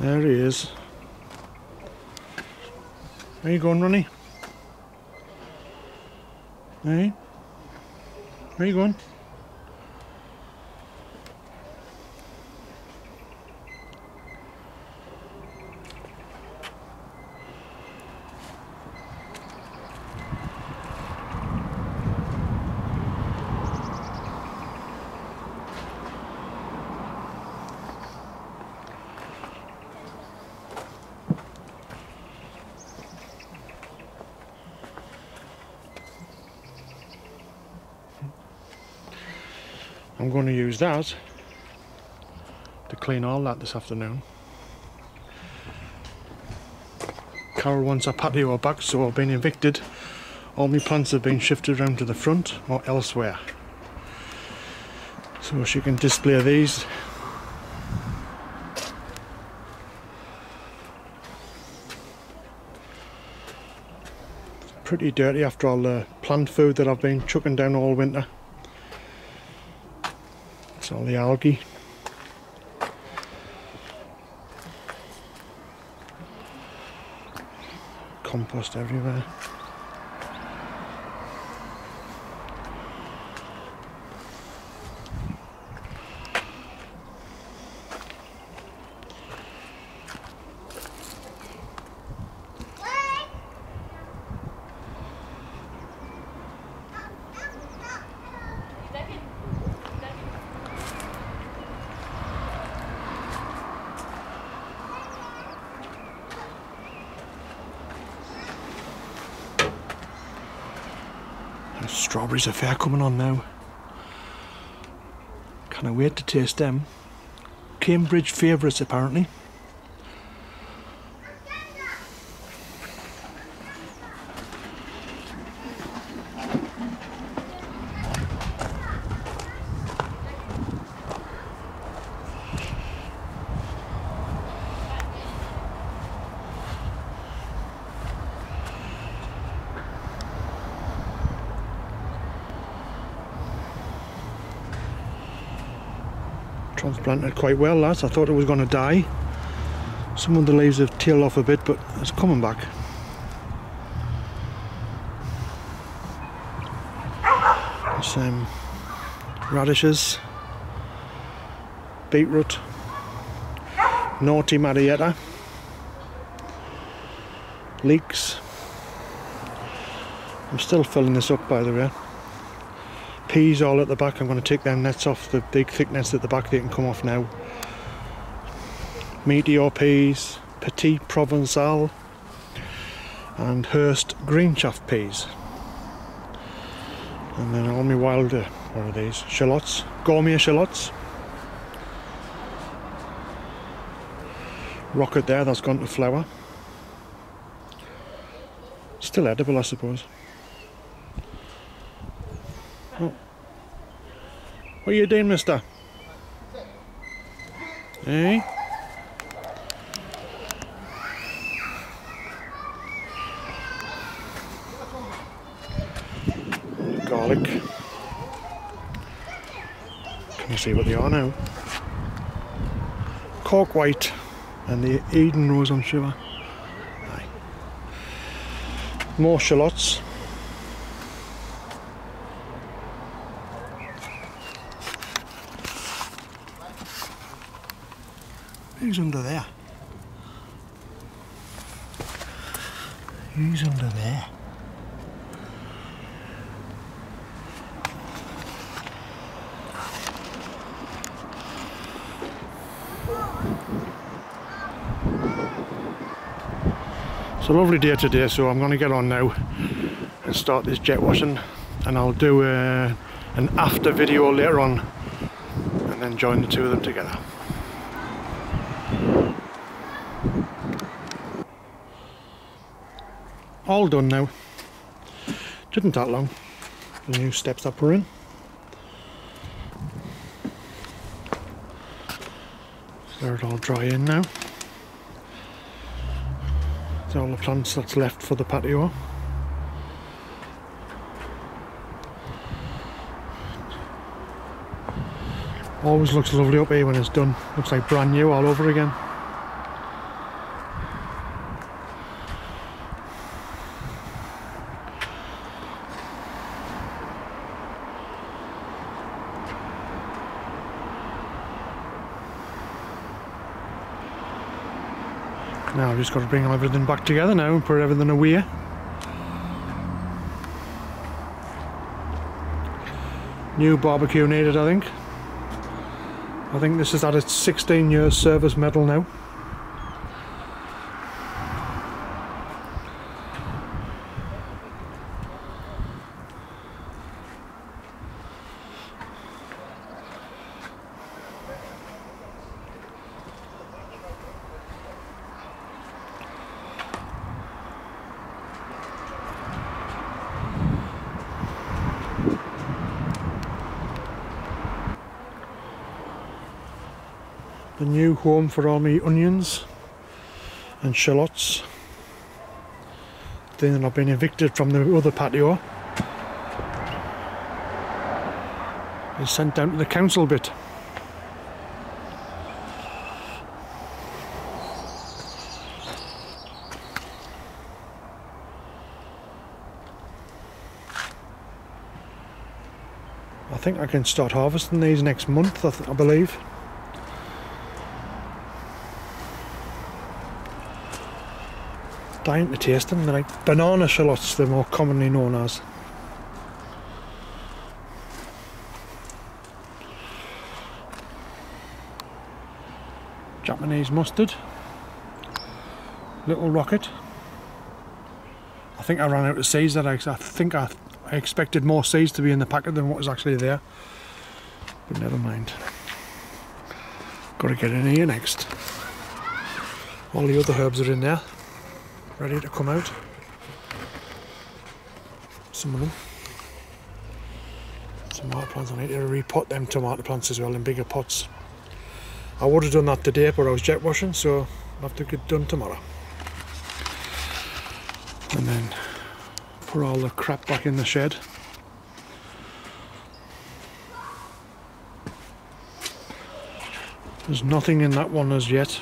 There he is. Where you going, Ronnie? Hey? Where you going? I'm going to use that to clean all that this afternoon. Carol wants her patio back so I've been evicted. All my plants have been shifted around to the front or elsewhere. So she can display these. Pretty dirty after all the plant food that I've been chucking down all winter. All the algae. Compost everywhere. There's strawberries are fair coming on now. Can I wait to taste them? Cambridge favourites apparently. Transplanted quite well lads, I thought it was going to die. Some of the leaves have tailed off a bit but it's coming back. Some um, radishes, beetroot, naughty Marietta, leeks. I'm still filling this up by the way. Peas all at the back, I'm going to take them nets off, the big thick nets at the back, they can come off now. Meteor peas, Petit Provençal and Hurst green shaft peas. And then all my wild, what are these? Shallots, gourmet shallots. Rocket there, that's gone to flower. Still edible, I suppose. What are you doing, mister? Eh? Garlic. Can you see what they are now? Caulk Wight and the Eden rose, I'm. Aye. More shallots. Who's under there? Who's under there? It's a lovely day today so I'm going to get on now and start this jet washing and I'll do uh, an after video later on and then join the two of them together. All done now. Didn't that long. The new steps up we're in. They're it all dry in now. That's all the plants that's left for the patio. Always looks lovely up here when it's done. Looks like brand new all over again. Now I've just got to bring everything back together now and put everything away. New barbecue needed I think. I think this is at its 16 year service medal now. The new home for all my onions and shallots. Then I've been evicted from the other patio. And sent down to the council bit. I think I can start harvesting these next month I, I believe dying to taste them. They're like banana shallots, they're more commonly known as. Japanese mustard. Little rocket. I think I ran out of seeds that I, I think I, I expected more seeds to be in the packet than what was actually there. But never mind. Got to get in here next. All the other herbs are in there ready to come out. Some of them. Tomato plants, I need to repot them tomato plants as well in bigger pots. I would have done that today but I was jet washing so I'll have to get done tomorrow. And then put all the crap back in the shed. There's nothing in that one as yet.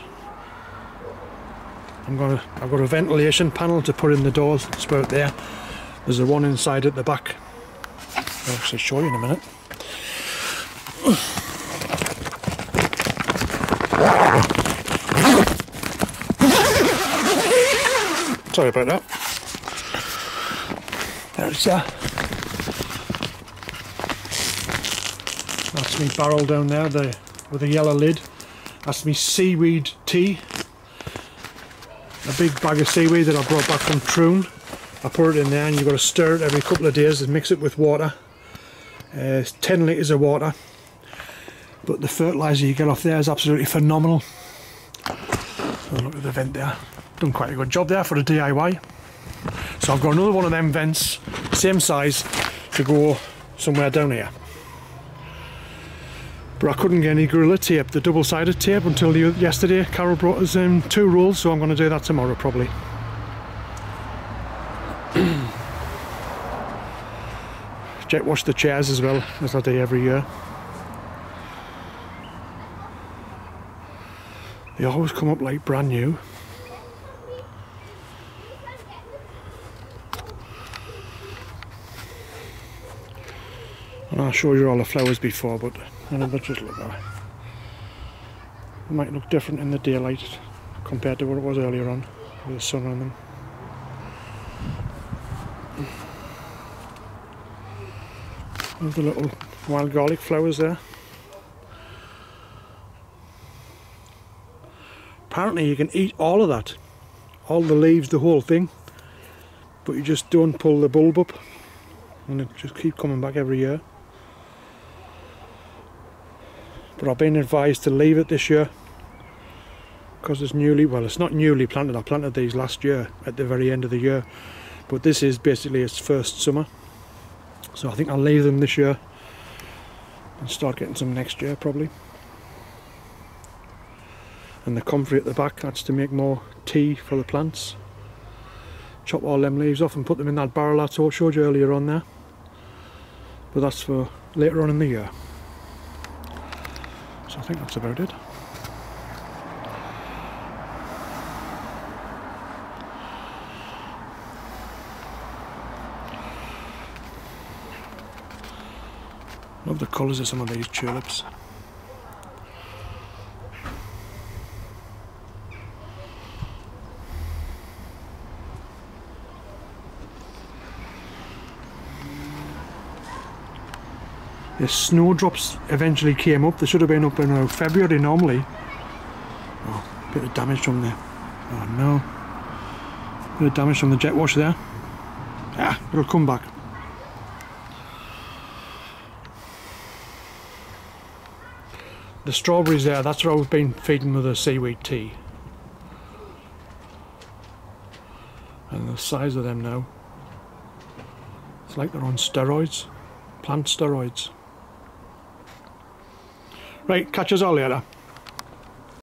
I'm gonna I've got a ventilation panel to put in the doors spout there. There's a one inside at the back. I'll actually show you in a minute. Sorry about that. There's uh, that's me barrel down there the with a yellow lid. That's me seaweed tea a big bag of seaweed that I brought back from Troon. I put it in there and you've got to stir it every couple of days and mix it with water. Uh, 10 litres of water. But the fertiliser you get off there is absolutely phenomenal. Oh, look at the vent there. Done quite a good job there for a DIY. So I've got another one of them vents, same size, to go somewhere down here but I couldn't get any Gorilla tape, the double-sided tape until yesterday. Carol brought us um, two rolls so I'm going to do that tomorrow probably. Jet wash the chairs as well as I do every year. They always come up like brand new. And I showed you all the flowers before but it just look that It might look different in the daylight compared to what it was earlier on with the sun on them. There's the little wild garlic flowers there. Apparently you can eat all of that, all the leaves, the whole thing, but you just don't pull the bulb up. And it just keep coming back every year but I've been advised to leave it this year because it's newly well it's not newly planted. I planted these last year at the very end of the year. But this is basically its first summer. So I think I'll leave them this year and start getting some next year probably. And the comfrey at the back that's to make more tea for the plants. Chop all them leaves off and put them in that barrel I showed you earlier on there. But that's for later on in the year so I think that's about it. Love the colours of some of these tulips. The snowdrops eventually came up. They should have been up in uh, February normally. Oh, bit of damage from there. Oh no. Bit of damage from the jet wash there. Ah, it'll come back. The strawberries there, that's what I've been feeding with the seaweed tea. And the size of them now. It's like they're on steroids. Plant steroids. Right, catch us all later.